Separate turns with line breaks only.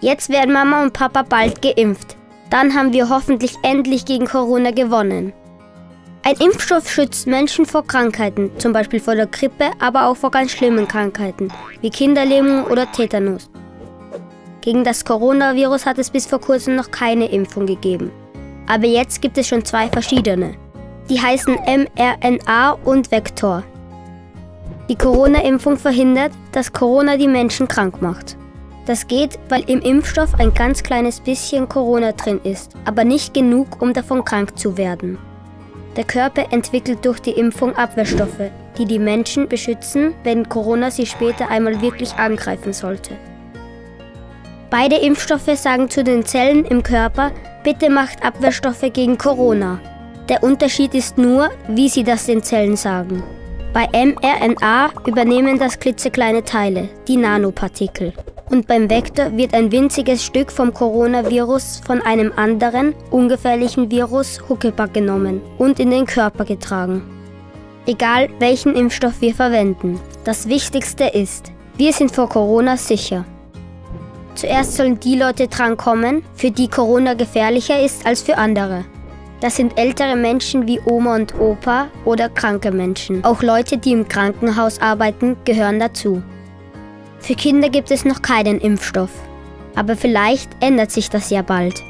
Jetzt werden Mama und Papa bald geimpft. Dann haben wir hoffentlich endlich gegen Corona gewonnen. Ein Impfstoff schützt Menschen vor Krankheiten, zum Beispiel vor der Grippe, aber auch vor ganz schlimmen Krankheiten, wie Kinderlähmung oder Tetanus. Gegen das Coronavirus hat es bis vor kurzem noch keine Impfung gegeben. Aber jetzt gibt es schon zwei verschiedene. Die heißen mRNA und Vektor. Die Corona-Impfung verhindert, dass Corona die Menschen krank macht. Das geht, weil im Impfstoff ein ganz kleines bisschen Corona drin ist, aber nicht genug, um davon krank zu werden. Der Körper entwickelt durch die Impfung Abwehrstoffe, die die Menschen beschützen, wenn Corona sie später einmal wirklich angreifen sollte. Beide Impfstoffe sagen zu den Zellen im Körper, bitte macht Abwehrstoffe gegen Corona. Der Unterschied ist nur, wie sie das den Zellen sagen. Bei mRNA übernehmen das klitzekleine Teile, die Nanopartikel. Und beim Vektor wird ein winziges Stück vom Coronavirus von einem anderen, ungefährlichen Virus Huckepack genommen und in den Körper getragen. Egal welchen Impfstoff wir verwenden, das Wichtigste ist, wir sind vor Corona sicher. Zuerst sollen die Leute drankommen, für die Corona gefährlicher ist als für andere. Das sind ältere Menschen wie Oma und Opa oder kranke Menschen. Auch Leute, die im Krankenhaus arbeiten, gehören dazu. Für Kinder gibt es noch keinen Impfstoff. Aber vielleicht ändert sich das ja bald.